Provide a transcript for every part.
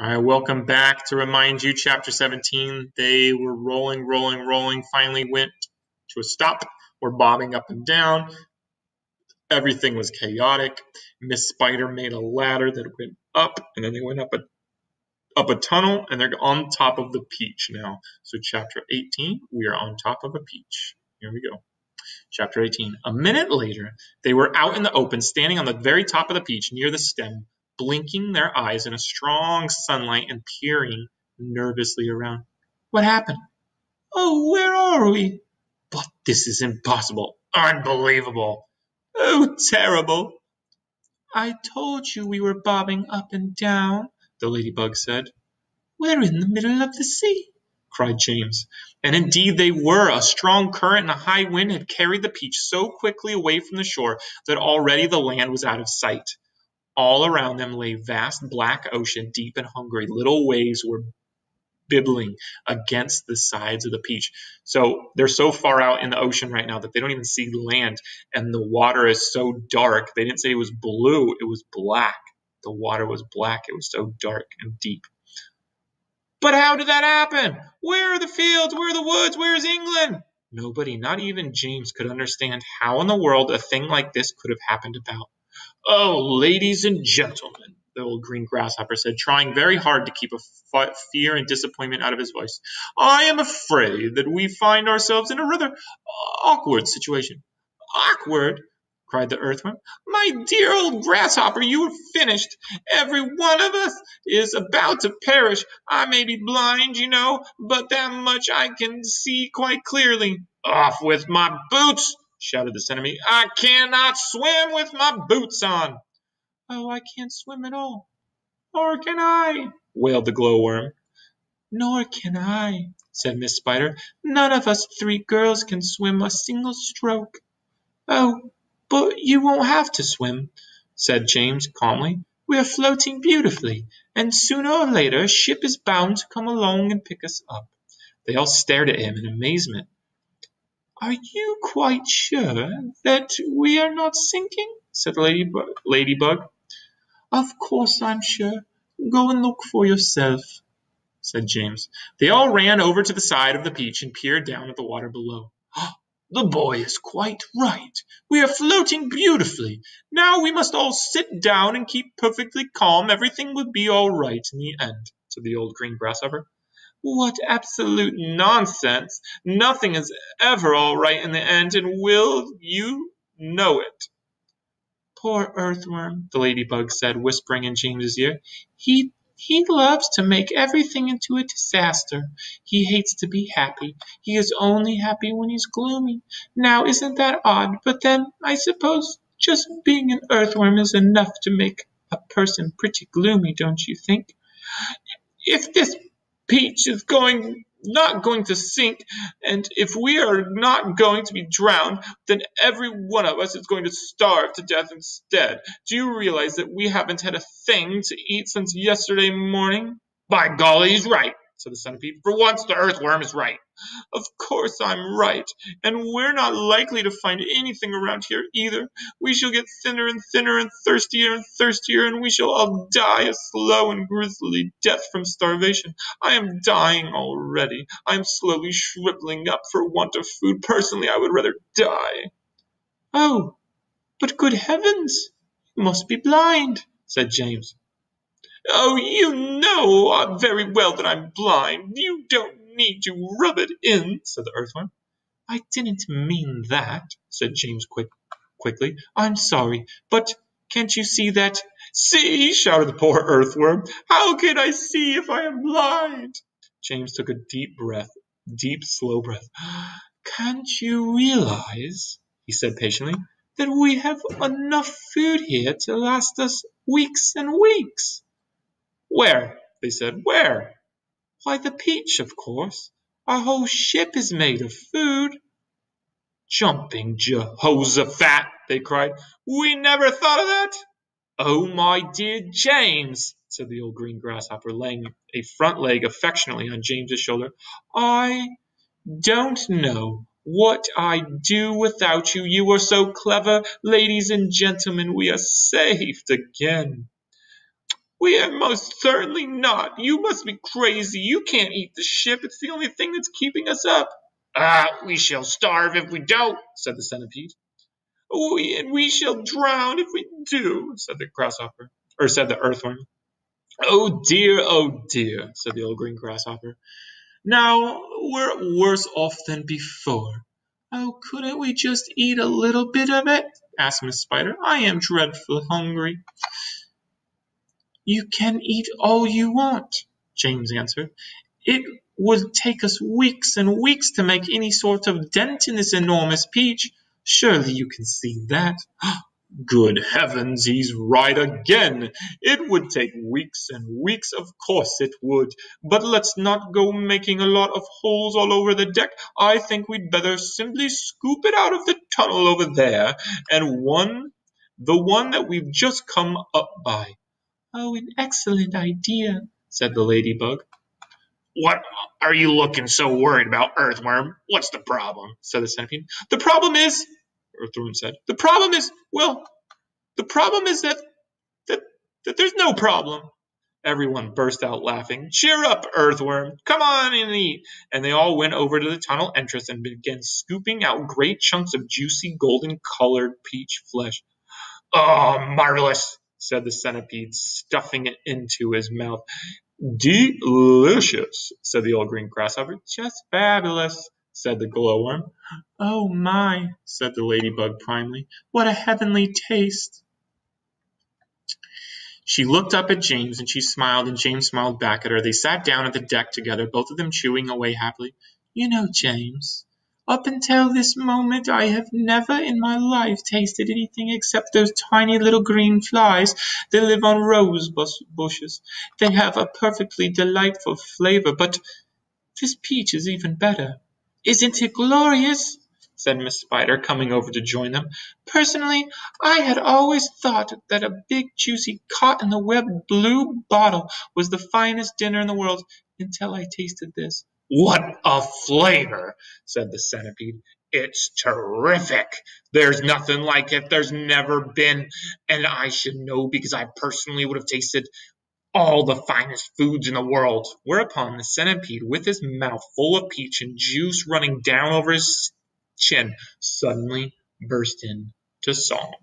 All right, welcome back. To remind you, chapter 17, they were rolling, rolling, rolling, finally went to a stop, were bobbing up and down. Everything was chaotic. Miss Spider made a ladder that went up, and then they went up a up a tunnel, and they're on top of the peach now. So chapter 18, we are on top of a peach. Here we go. Chapter 18. A minute later, they were out in the open, standing on the very top of the peach near the stem, blinking their eyes in a strong sunlight and peering nervously around. What happened? Oh, where are we? But this is impossible. Unbelievable. Oh, terrible. I told you we were bobbing up and down, the ladybug said. We're in the middle of the sea, cried James. And indeed they were. A strong current and a high wind had carried the peach so quickly away from the shore that already the land was out of sight. All around them lay vast black ocean, deep and hungry. Little waves were bibbling against the sides of the peach. So they're so far out in the ocean right now that they don't even see land, and the water is so dark. They didn't say it was blue, it was black. The water was black, it was so dark and deep. But how did that happen? Where are the fields? Where are the woods? Where is England? Nobody, not even James, could understand how in the world a thing like this could have happened about. Oh, ladies and gentlemen, the old green grasshopper said, trying very hard to keep a fear and disappointment out of his voice. I am afraid that we find ourselves in a rather awkward situation. Awkward? cried the earthworm. My dear old grasshopper, you are finished. Every one of us is about to perish. I may be blind, you know, but that much I can see quite clearly. Off with my boots! Shouted the centipede. I cannot swim with my boots on. Oh, I can't swim at all. Nor can I, wailed the glowworm. Nor can I, said Miss Spider. None of us three girls can swim a single stroke. Oh, but you won't have to swim, said James calmly. We are floating beautifully, and sooner or later a ship is bound to come along and pick us up. They all stared at him in amazement. Are you quite sure that we are not sinking? said Ladybug. Ladybug. Of course I'm sure. Go and look for yourself, said James. They all ran over to the side of the peach and peered down at the water below. Ah, the boy is quite right. We are floating beautifully. Now we must all sit down and keep perfectly calm. Everything will be all right in the end, said the old green grasshopper. What absolute nonsense! Nothing is ever all right in the end, and will you know it? Poor Earthworm, the ladybug said, whispering in James's ear. He he loves to make everything into a disaster. He hates to be happy. He is only happy when he's gloomy. Now, isn't that odd? But then, I suppose just being an earthworm is enough to make a person pretty gloomy, don't you think? If this Peach is going not going to sink, and if we are not going to be drowned, then every one of us is going to starve to death instead. Do you realize that we haven't had a thing to eat since yesterday morning? By golly, he's right said the centipede. For once, the earthworm is right. Of course I'm right, and we're not likely to find anything around here either. We shall get thinner and thinner and thirstier and thirstier, and we shall all die a slow and grisly death from starvation. I am dying already. I am slowly shriveling up for want of food. Personally, I would rather die. Oh, but good heavens, you must be blind, said James. Oh, you know very well that I'm blind. You don't need to rub it in, said the earthworm. I didn't mean that, said James quick, quickly. I'm sorry, but can't you see that? See, shouted the poor earthworm. How can I see if I am blind? James took a deep breath, deep, slow breath. Can't you realize, he said patiently, that we have enough food here to last us weeks and weeks? Where? they said. Where? Why, the peach, of course. Our whole ship is made of food. Jumping Jehoshaphat, they cried. We never thought of that. Oh, my dear James, said the old green grasshopper, laying a front leg affectionately on James's shoulder. I don't know what I'd do without you. You are so clever. Ladies and gentlemen, we are saved again. We are most certainly not. You must be crazy. You can't eat the ship. It's the only thing that's keeping us up. Ah, we shall starve if we don't, said the centipede. We, and we shall drown if we do, said the grasshopper, or said the earthworm. Oh dear, oh dear, said the old green grasshopper. Now we're worse off than before. Oh, couldn't we just eat a little bit of it? asked Miss Spider. I am dreadfully hungry. You can eat all you want, James answered. It would take us weeks and weeks to make any sort of dent in this enormous peach. Surely you can see that. Good heavens, he's right again. It would take weeks and weeks, of course it would. But let's not go making a lot of holes all over the deck. I think we'd better simply scoop it out of the tunnel over there, and one, the one that we've just come up by. Oh, an excellent idea, said the ladybug. What are you looking so worried about, Earthworm? What's the problem? said the centipede. The problem is, Earthworm said, the problem is, well, the problem is that, that, that there's no problem. Everyone burst out laughing. Cheer up, Earthworm. Come on and eat. And they all went over to the tunnel entrance and began scooping out great chunks of juicy golden colored peach flesh. Oh, marvelous, said the centipede, stuffing it into his mouth. Delicious, said the old green grasshopper. Just fabulous, said the glowworm. Oh my, said the ladybug primly. What a heavenly taste. She looked up at James and she smiled and James smiled back at her. They sat down at the deck together, both of them chewing away happily. You know, James, up until this moment, I have never in my life tasted anything except those tiny little green flies that live on rose bushes. They have a perfectly delightful flavor, but this peach is even better. Isn't it glorious? said Miss Spider, coming over to join them. Personally, I had always thought that a big, juicy, caught in the web blue bottle was the finest dinner in the world until I tasted this. What a flavor, said the centipede. It's terrific. There's nothing like it. There's never been. And I should know because I personally would have tasted all the finest foods in the world. Whereupon the centipede, with his mouth full of peach and juice running down over his chin, suddenly burst into song.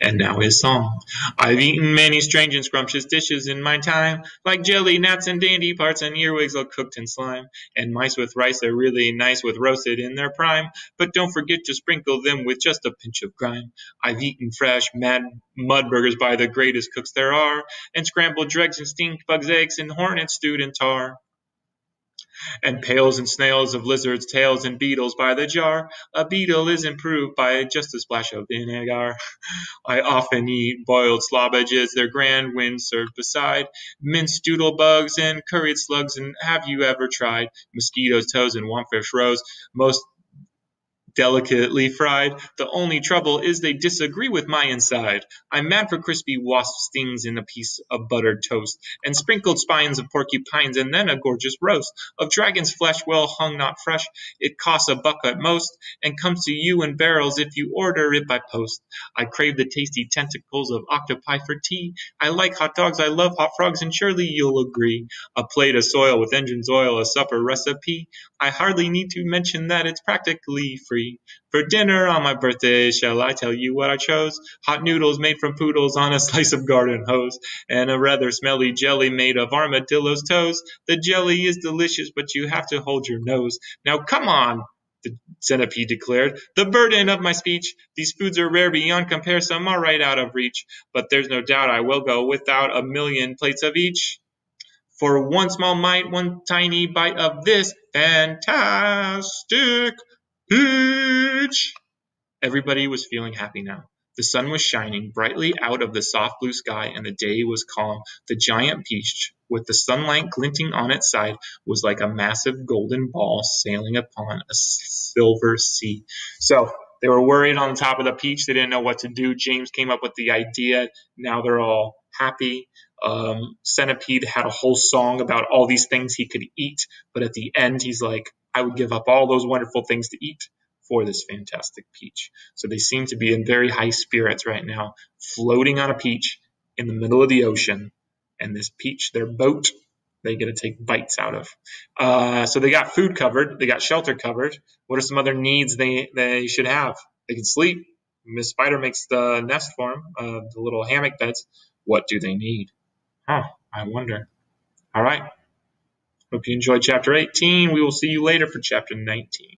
And now his song. I've eaten many strange and scrumptious dishes in my time, like jelly, gnats, and dandy parts, and earwigs all cooked in slime. And mice with rice are really nice with roasted in their prime, but don't forget to sprinkle them with just a pinch of grime. I've eaten fresh, mad mud burgers by the greatest cooks there are, and scrambled dregs and stink bugs' eggs and hornets stewed in tar and pails and snails of lizards, tails, and beetles by the jar. A beetle is improved by just a splash of vinegar. I often eat boiled slobbages, they're grand when served beside minced doodle bugs and curried slugs. And have you ever tried mosquitoes' toes and wampfish roes? Most delicately fried. The only trouble is they disagree with my inside. I'm mad for crispy wasp stings in a piece of buttered toast, and sprinkled spines of porcupines, and then a gorgeous roast of dragon's flesh well hung, not fresh. It costs a buck at most, and comes to you in barrels if you order it by post. I crave the tasty tentacles of octopi for tea. I like hot dogs, I love hot frogs, and surely you'll agree. A plate of soil with engine's oil, a supper recipe. I hardly need to mention that it's practically free. For dinner on my birthday, shall I tell you what I chose? Hot noodles made from poodles on a slice of garden hose, and a rather smelly jelly made of armadillo's toes. The jelly is delicious, but you have to hold your nose. Now come on, the centipede declared. The burden of my speech. These foods are rare beyond compare, some are right out of reach. But there's no doubt I will go without a million plates of each. For one small mite, one tiny bite of this fantastic peach. Everybody was feeling happy now. The sun was shining brightly out of the soft blue sky and the day was calm. The giant peach, with the sunlight glinting on its side, was like a massive golden ball sailing upon a silver sea. So they were worried on the top of the peach. They didn't know what to do. James came up with the idea. Now they're all happy. Um, Centipede had a whole song about all these things he could eat, but at the end, he's like, I would give up all those wonderful things to eat for this fantastic peach. So they seem to be in very high spirits right now, floating on a peach, in the middle of the ocean, and this Peach, their boat, they get to take bites out of. Uh, so they got food covered, they got shelter covered. What are some other needs they they should have? They can sleep. Miss Spider makes the nest for them, uh, the little hammock beds. What do they need? Huh, I wonder. All right. Hope you enjoyed chapter 18. We will see you later for chapter 19.